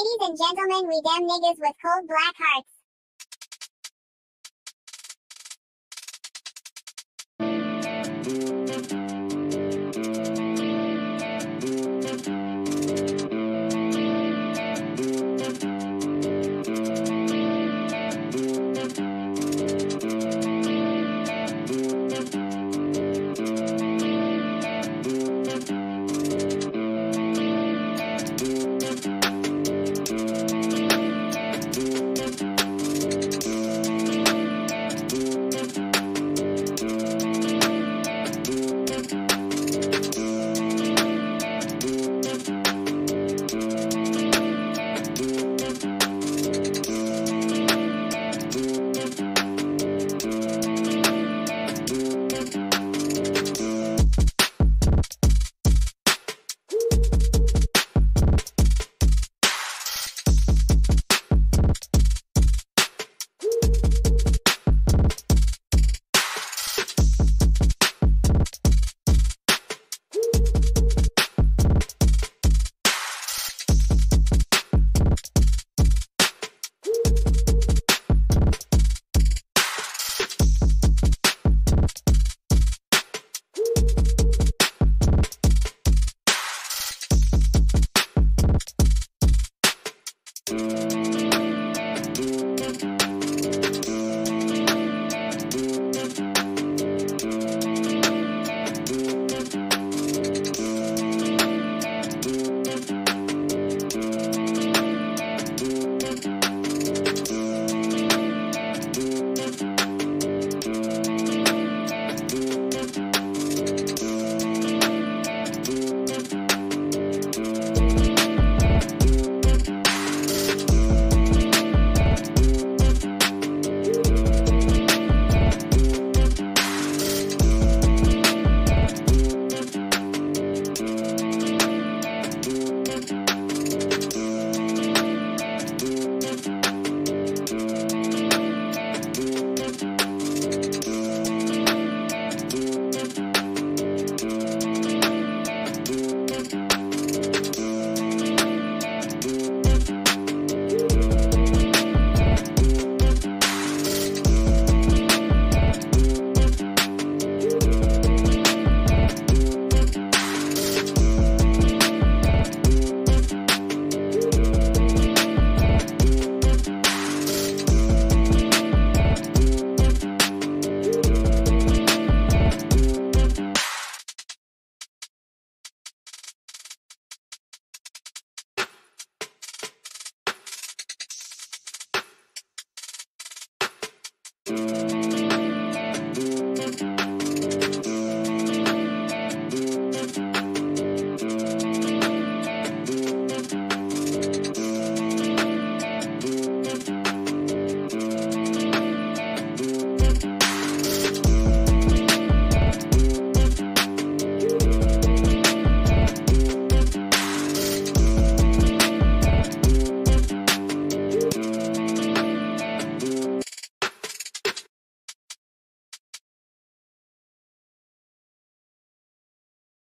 Ladies and gentlemen, we dem niggas with cold black hearts. Thank